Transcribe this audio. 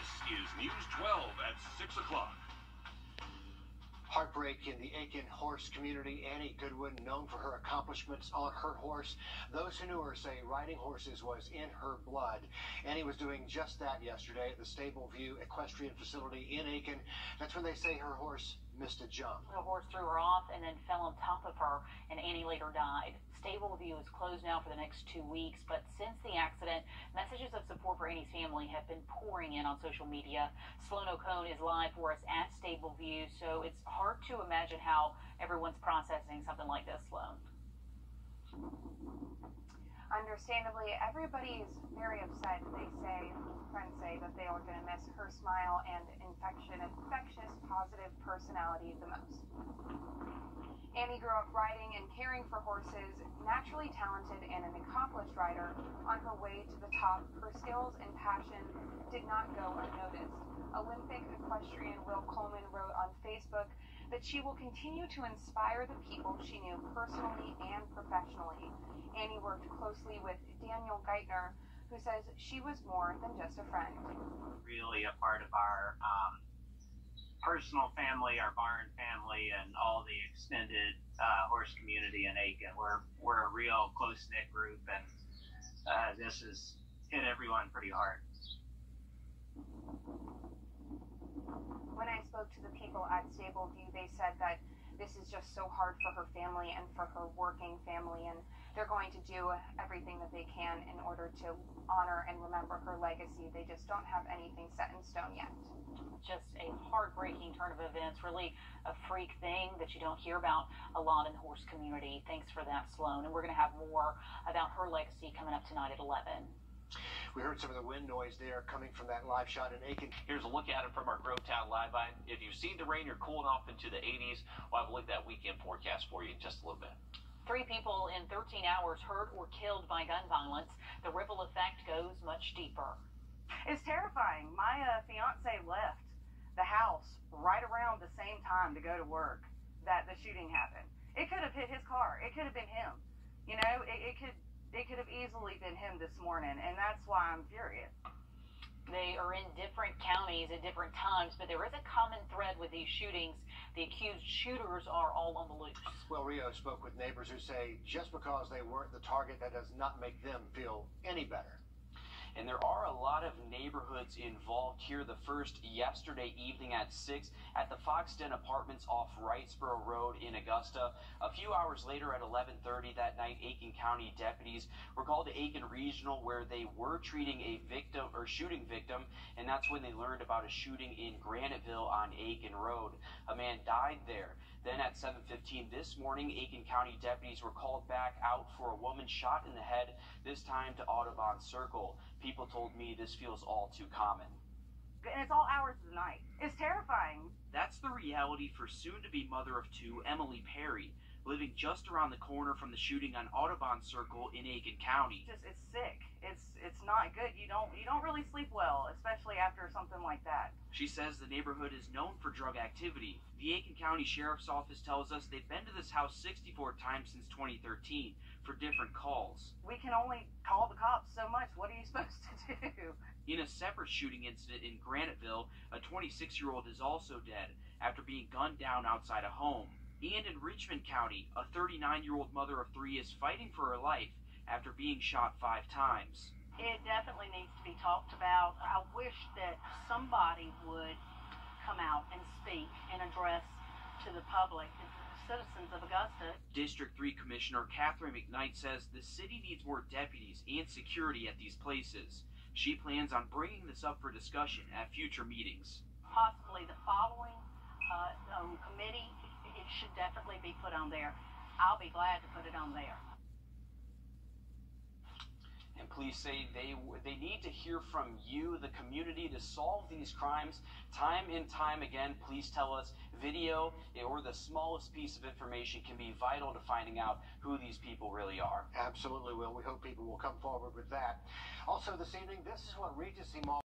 This is News 12 at 6 o'clock. Heartbreak in the Aiken horse community. Annie Goodwin, known for her accomplishments on her horse. Those who knew her say riding horses was in her blood. Annie was doing just that yesterday at the Stable View Equestrian Facility in Aiken. That's when they say her horse missed a jump. The horse threw her off and then fell on top of her, and Annie later died. Stable View is closed now for the next two weeks, but since the accident, messages of support for Annie's family have been pouring in on social media. Sloan O'Cone is live for us at Stable View, so it's hard to imagine how everyone's processing something like this, Sloan. Understandably, everybody is very upset. They say, friends say that they are going to miss her smile and infection, infectious, positive personality the most. Annie grew up riding and caring for horses, naturally talented and an accomplished rider. On her way to the top, her skills and passion did not go unnoticed. Olympic equestrian Will Coleman wrote on Facebook that she will continue to inspire the people she knew personally and professionally. Annie worked closely with Daniel Geitner, who says she was more than just a friend. Really a part of our um, personal family, our barn family, and all the extended uh, horse community in Aiken. We're we're a real close knit group, and uh, this has hit everyone pretty hard. When I spoke to the people at Stable View, they said that this is just so hard for her family and for her working family, and they're going to do everything that they can in order to honor and remember her legacy. They just don't have anything set in stone yet. Just a heartbreaking turn of events, really a freak thing that you don't hear about a lot in the horse community. Thanks for that, Sloan. And we're going to have more about her legacy coming up tonight at 11. We heard some of the wind noise there coming from that live shot in Aiken. Here's a look at it from our Grovetown live line. If you've seen the rain, you're cooling off into the 80s. We'll have a look at that weekend forecast for you in just a little bit. Three people in 13 hours hurt or killed by gun violence. The ripple effect goes much deeper. It's terrifying. My uh, fiance left the house right around the same time to go to work that the shooting happened. It could have hit his car. It could have been him. You know, it, it could it could have easily been him this morning, and that's why I'm furious. They are in different counties at different times, but there is a common thread with these shootings. The accused shooters are all on the loose. Well, Rio spoke with neighbors who say just because they weren't the target, that does not make them feel any better. And there are a lot of neighborhoods involved here. The first yesterday evening at 6 at the Foxton Apartments off Wrightsboro Road in Augusta. A few hours later at 11:30 that night, Aiken County deputies were called to Aiken Regional where they were treating a victim or shooting victim, and that's when they learned about a shooting in Graniteville on Aiken Road. A man died there. Then at 7:15 this morning, Aiken County deputies were called back out for a woman shot in the head, this time to Audubon Circle. People told me this feels all too common. And it's all hours of the night. It's terrifying. That's the reality for soon to be mother of two, Emily Perry, living just around the corner from the shooting on Audubon Circle in Aiken County. Just it's sick. It's it's not good. You don't you don't really sleep well, especially after something like that. She says the neighborhood is known for drug activity. The Aiken County Sheriff's Office tells us they've been to this house 64 times since 2013 for different calls. We can only call the cops so much. What are you do? In a separate shooting incident in Graniteville, a 26 year old is also dead after being gunned down outside a home. And in Richmond County, a 39 year old mother of three is fighting for her life after being shot five times. It definitely needs to be talked about. I wish that somebody would come out and speak and address to the public, the citizens of Augusta. District 3 Commissioner Catherine McKnight says the city needs more deputies and security at these places. She plans on bringing this up for discussion at future meetings. Possibly the following uh, um, committee, it should definitely be put on there. I'll be glad to put it on there. And police say they they need to hear from you, the community, to solve these crimes. Time and time again, police tell us video eh, or the smallest piece of information can be vital to finding out who these people really are. Absolutely will. We hope people will come forward with that. Also this evening, this is what Regency Mall